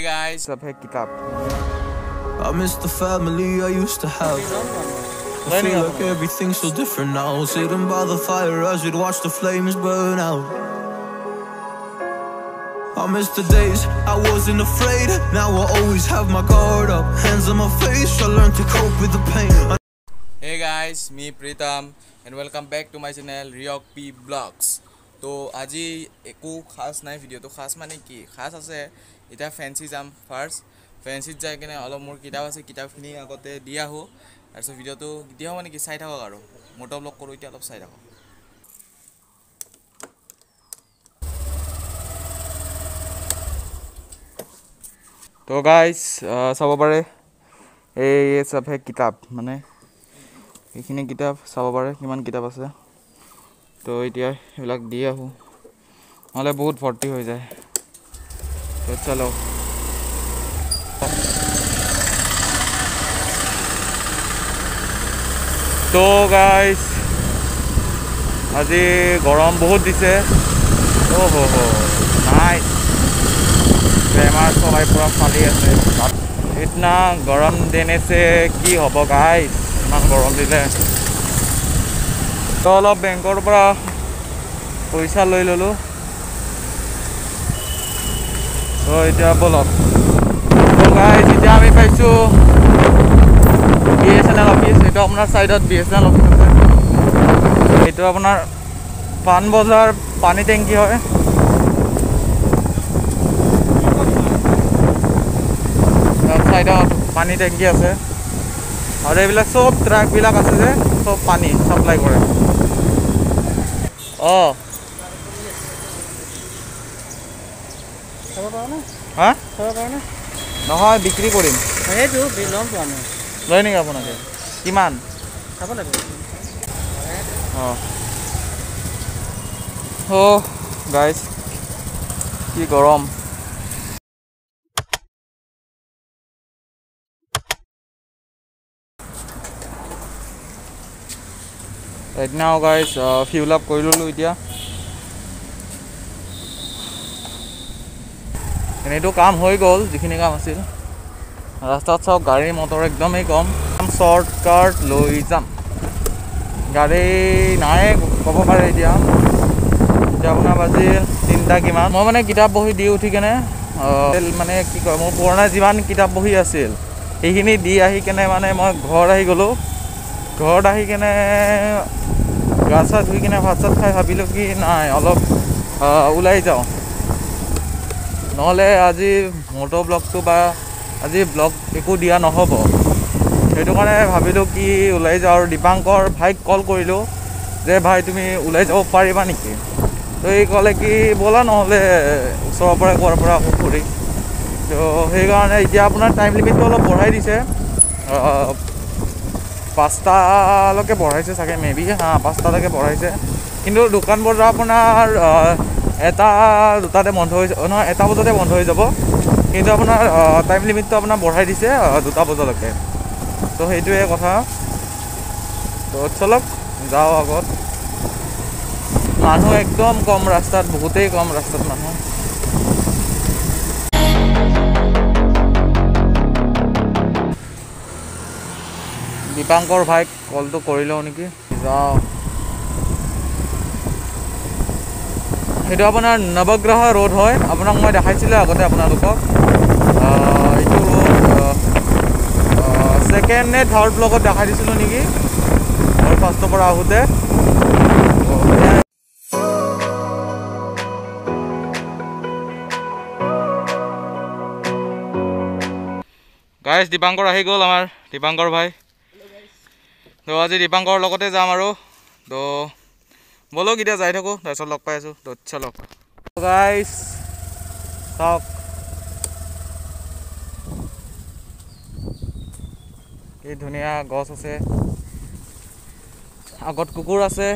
Hey guys, सब है किताब I miss the family I used to have. I feel like everything's so different now. Sitting by the fire as we'd watch the flames burn out. I miss the days I wasn't afraid. Now I always have my guard up. Hands on my face, I learned to cope with the pain. Hey guys, me Pritam and welcome back to my channel Ryok P Vlogs. তো আজি একো খাচ নাই ভিডিঅ'টো খাচ মানে কি খাচ আছে এতিয়া fancy যাম ফাৰ্ষ্ট ফেঞ্চিত যাই কিনে অলপ মোৰ কিতাপ আছে কিতাপখিনি আগতে দি আহোঁ। তাৰপিছত ভিডিঅ'টো দি আহোঁ মানে কি চাই থাকক আৰু। মটৰ ব্লগ কৰোঁ এতিয়া অলপ চাই থাকক। তো গাইজ চাব পাৰে এই হে কিতাপ মানে এইখিনি কিতাপ চাব পাৰে কিমান কিতাপ আছে। তো এতিয়া সেইবিলাক দি আহোঁ। নহ'লে বহুত ভৰ্তি হৈ যায়। তো চলো তো গাইজ আজি গৰম বহুত দিছে। অ' হ নাই বেমাৰ চলাই পৰা ফালি আছে। ইতনা গৰম দেনে চে কি হ'ব গাইজ ইমান গৰম দিলে। তো অলপ বেংকৰ পৰা পইচা লৈ ল'লোঁ। তো এতিয়া ব'লক গাইজ এতিয়া আমি এইটো আপোনাৰ ছাইডত B S N L office আছে এইটো আপোনাৰ পাণবজাৰ পানী টেংকি হয় ছাইডত পানী টেংকি আছে আৰু এইবিলাক চব ট্ৰাকবিলাক আছে যে চব পানী চাপ্লাই কৰে অঁ চাব পাৰোঁ হা? নহয় বিক্ৰী কৰিম। লয় নেকি আপোনালোকে? কিমান? অঁ। অ' গাইজ কি গৰম। সেইদিনাও গাইজ ফিউল আপ কৰি ল'লোঁ এতিয়া। এনেইতো কাম হৈ গ'ল যিখিনি কাম আছিল। ৰাস্তাত চাওক গাড়ী মটৰ একদমেই কম। শ্বৰ্টকাট লৈ যাম। গাড়ী নাই ক'ব পাৰে এতিয়া। এতিয়া আপোনাৰ বাজিল তিনিটা কিমান? মই মানে কিতাপ বহি দি উঠি কেনে মানে কি কয় মোৰ পুৰণা যিমান কিতাপ বহি আছিল সেইখিনি দি আহি কেনে মানে মই ঘৰত আহি গ'লোঁ। ঘৰত আহি কেনে গা চা ধুই কিনে ভাত চাত খাই ভাবিলোঁ কি নাই অলপ ওলাই যাওঁ। নহ'লে আজি মটৰ ব্লগটো বা আজি ব্লগ একো দিয়া নহ'ব। সেইটো কাৰণে ভাবিলোঁ কি ওলাই যাওঁ আৰু দীপাংকৰ ভাইক কল কৰিলোঁ যে ভাই তুমি ওলাই যাব পাৰিবা নেকি? তো এই ক'লে কি ব'লা নহ'লে ওচৰৰ পৰা ক'ৰ পৰা আকৌ ফুৰি তো সেইকাৰণে এতিয়া আপোনাৰ টাইম লিমিটটো অলপ বঢ়াই দিছে। পাঁচটালৈকে বঢ়াইছে চাগে মে বি হাঁ পাঁচটালৈকে বঢ়াইছে। কিন্তু দোকান বজাৰ আপোনাৰ এটা দুটাতে বন্ধ হৈ নহয় এটা বজাতে বন্ধ হৈ যাব। কিন্তু আপোনাৰ টাইম লিমিটটো আপোনাৰ বঢ়াই দিছে দুটা বজালৈকে। তো সেইটোৱে কথা। তো চলক যাওঁ আগত। মানুহ একদম কম ৰাস্তাত বহুতেই কম ৰাস্তাত মানুহ। দীপাংকৰ ভাইক কলটো কৰি লওঁ নেকি? যাওঁ। সেইটো আপোনাৰ নৱগ্ৰহ ৰোড হয়। আপোনাক মই দেখাইছিলোঁ আগতে আপোনালোকক। এইটো ৰোড ছেকেণ্ড নে থাৰ্ড ব্লকত দেখাই দিছিলোঁ নেকি? মই ফাৰ্ষ্টৰ পৰা আহোঁতে। গাইজ দীপাংকৰ আহি গ'ল আমাৰ দীপাংকৰ ভাই। তো আজি দীপাংকৰ লগতে যাম আৰু। তো ব'লক এতিয়া যাই থাকোঁ তাৰপিছত লগ পাই আছোঁ চলক গাইজ চাওক কি ধুনীয়া গছ আছে। আগত কুকুৰ আছে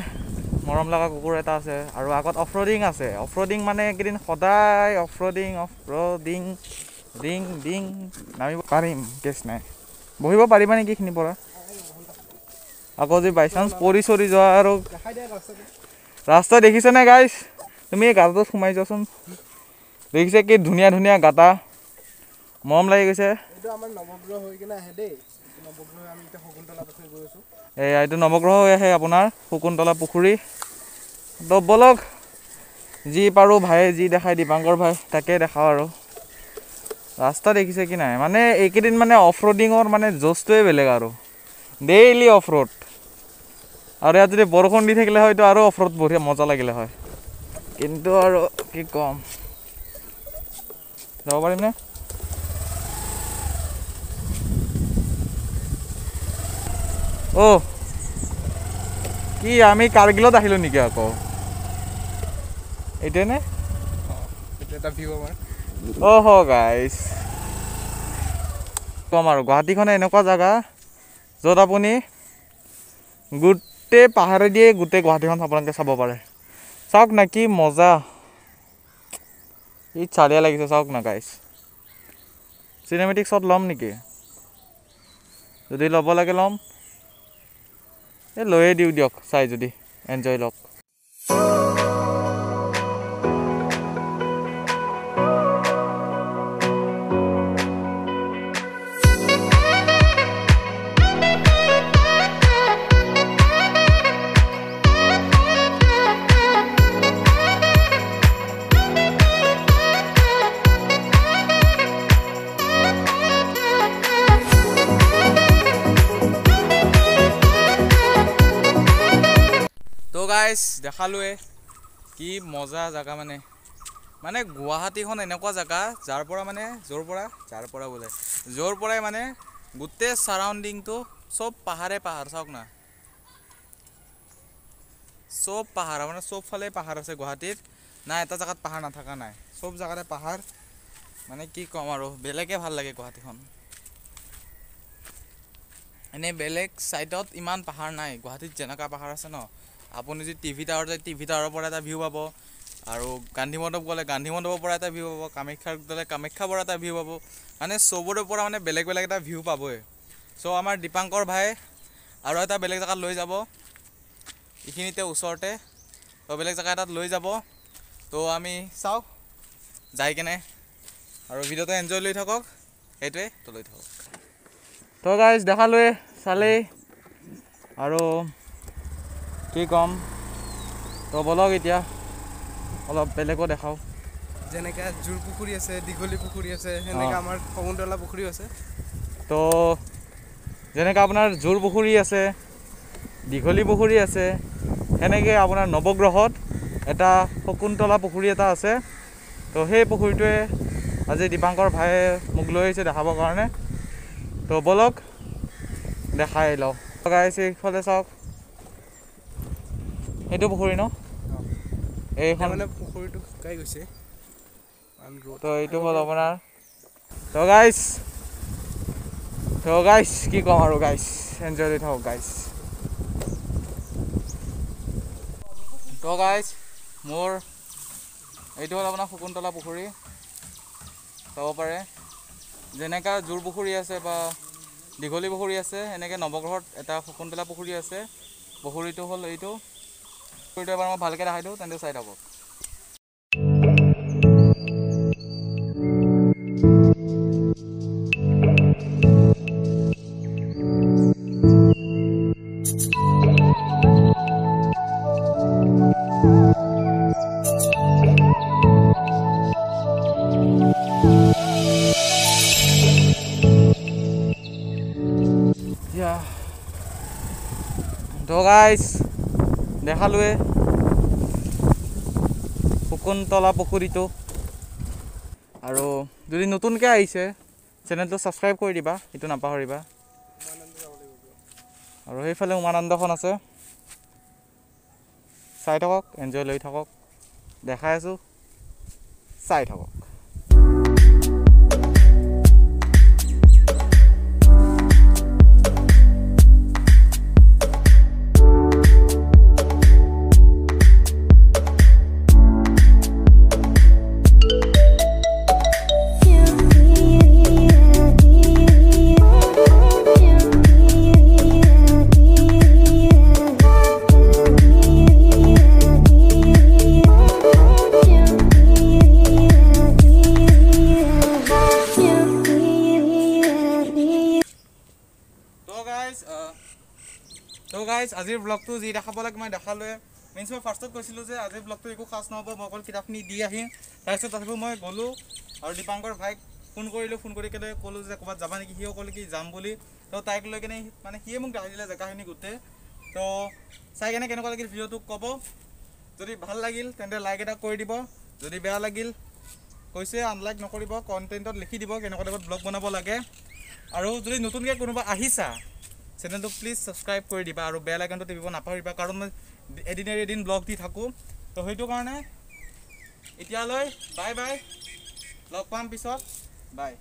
মৰম লগা কুকুৰ এটা আছে আৰু আগত অফ ৰ'ডিং আছে। অফ ৰ'ডিং মানে এইকেইদিন সদায় অফ ৰ'ডিং অফ ৰ'ডিং ডিং ডিং নামিব পাৰিম কেছ নাই। বহিব পাৰিবা নেকি পৰা? আকৌ যদি চান্স পৰি চৰি যোৱা আৰু ৰাস্তা দেখিছেনে গাইছ তুমি এই গাঁটাটোত সোমাই যোৱাচোন। দেখিছে কি ধুনীয়া ধুনীয়া গাঁটা। মৰম লাগি গৈছে। এয়া এইটো নৱগ্ৰহ হৈ আহে আপোনাৰ শকুন্তলা পুখুৰী। তো বলক যি পাৰোঁ ভাইয়ে যি দেখাই দীপাংকৰ ভাই তাকে দেখাওঁ আৰু। ৰাস্তা দেখিছে কি নাই? মানে এইকেইদিন মানে অফ ৰোডিঙৰ মানে জ'চটোৱে বেলেগ আৰু। ডেইলি অফ ৰোড আৰু ইয়াত যদি বৰষুণ দি থাকিলে হয়তো আৰু অফ ৰোড বঢ়িয়া মজা লাগিলে হয়। কিন্তু আৰু কি ক'ম? যাব পাৰিমনে অ' কি আমি কাৰ্গিলত আহিলোঁ নেকি আকৌ? এইটোৱে নে? এইটো এটা ভিউ আমাৰ। অহ গাইছ ক'ম আৰু গুৱাহাটীখন এনেকুৱা জেগা য'ত আপুনি গোটেই পাহাৰেদিয়ে গোটেই গুৱাহাটীখন আপোনালোকে চাব পাৰে। চাওক না কি মজা। ই চাৰিয়া লাগিছে চাওক না গাইছ চিনেমেটিক শ্বট ল'ম নেকি? যদি ল'ব লাগে ল'ম। এই লৈয়ে দিওঁ দিয়ক চাই যদি। এনজয় লওক। গাইজ দেখালোৱে কি মজা জেগা মানে। মানে গুৱাহাটীখন এনেকুৱা জেগা যাৰ পৰা মানে য'ৰ পৰা? যাৰ পৰা বোলে। য'ৰ পৰাই মানে গোটেই চাৰাউণ্ডিংটো চব পাহাৰে পাহাৰ চাওক না। চব পাহাৰ মানে চব ফালে পাহাৰ আছে গুৱাহাটীত। নাই এটা জেগাত পাহাৰ নাথাকা নাই। চব জেগাতে পাহাৰ। মানে কি ক'ম আৰু বেলেগে ভাল লাগে গুৱাহাটীখন। এনেই বেলেগ ছাইডত ইমান পাহাৰ নাই। গুৱাহাটীত যেনেকুৱা পাহাৰ আছে ন আপুনি যদি টিভি টাৱাৰ যায় টিভি টাৱাৰৰ পৰা এটা ভিউ পাব। আৰু গান্ধী মণ্ডপ গ'লে গান্ধী মণ্ডপৰ পৰা এটা ভিউ পাব কামাখ্যাৰ গ'লে কামাখ্যাৰ পৰা এটা ভিউ পাব। মানে চবৰে পৰা মানে বেলেগ বেলেগ এটা ভিউ পাবই। চ' আমাৰ দীপাংকৰ ভাই আৰু এটা বেলেগ জেগাত লৈ যাব। এইখিনিতে ওচৰতে। তো বেলেগ জেগা এটাত লৈ যাব। তো আমি চাওঁ যাই কেনে। আৰু ভিডিঅ'টো এনজয় লৈ থাকক। সেইটোৱে তো লৈ থাকক। তো গাইজ দেখালোৱে চালেই। আৰু কি ক'ম? তো বলক এতিয়া। অলপ বেলেগো দেখাওঁ। যেনেকৈ জোৰ পুখুৰী আছে দীঘলী পুখুৰী আছে সেনেকৈ। আমাৰ শকুন্তলা পুখুৰীও আছে। তো যেনেকৈ আপোনাৰ জোৰ পুখুৰী আছে দীঘলী পুখুৰী আছে সেনেকৈ আপোনাৰ নৱগ্ৰহত এটা শকুন্তলা পুখুৰী এটা আছে। তো সেই পুখুৰীটোৱে আজি দীপাংকৰ ভাইয়ে মোক লৈ আহিছে দেখাবৰ কাৰণে। তো বলক দেখাই লওঁ। গাইছে এইফালে চাওক। সেইটো পুখুৰী ন? এইখন তাৰমানে পুখুৰীটো শুকাই গৈছে। তো এইটো হ'ল আপোনাৰ তো গাইছ তো গাইছ কি ক'ম আৰু গাইছ এনজয় লৈ থাকক গাইছ তো গাইছ মোৰ এইটো হ'ল আপোনাৰ শকুন্তলা পুখুৰী। চাব পাৰে। যেনেকা জোৰ পুখুৰী আছে বা দীঘলী পুখুৰী আছে এনেকৈ নৱগ্ৰহত এটা শকুন্তলা পুখুৰী আছে। পুখুৰীটো হ'ল এইটো। এবাৰ মই ভালকৈ দেখাই দিওঁ তেন্তে চাই থাকক. তো গাইছ দেখালোৱে শকুন্তলা পুখুৰীটো। আৰু যদি নতুনকৈ আহিছে চেনেলটো ছাবস্ক্ৰাইব কৰি দিবা সেইটো নাপাহৰিবা। আৰু সেইফালে উমানন্দখন আছে। চাই থাকক এনজয় লৈ থাকক। দেখাই আছোঁ চাই থাকক। গাইজ আজিৰ ব্লগটো যি দেখাব লাগে মই দেখালোৱে। মিনছ মই ফাৰ্ষ্টত কৈছিলোঁ যে আজিৰ ব্লগটো একো খাচ নহ'ব মই অকল কিতাপখিনি দি আহিম তাৰপিছত তথাপিও মই গ'লোঁ আৰু দীপাংকৰ ভাইক ফোন কৰিলোঁ ফোন কৰি কেনে ক'লোঁ যে ক'ৰবাত যাবা নেকি সিও ক'লে কি যাম বুলি। তো তাইক লৈ কেনে মানে সিয়ে মোক দেখাই দিলে জেগাখিনি গোটেই। তো চাই কেনে কেনেকুৱা লাগিল ভিডিঅ'টো ক'ব। যদি ভাল লাগিল তেন্তে লাইক এটা কৰি দিব যদি বেয়া লাগিল কৈছে আনলাইক নকৰিব কণ্টেণ্টত লিখি দিব কেনেকুৱা টাইপত ব্লগ বনাব লাগে। আৰু যদি নতুনকৈ কোনোবা আহিছা চেনেলটো প্লিজ ছাবস্ক্ৰাইব কৰি দিবা আৰু বেল আইকনটো টিপিব নাপাহৰিবা কাৰণ মই এদিন এদিন ব্লগ দি থাকোঁ। তো সেইটো কাৰণে এতিয়ালৈ বাই বাই লগ পাম পিছত। বাই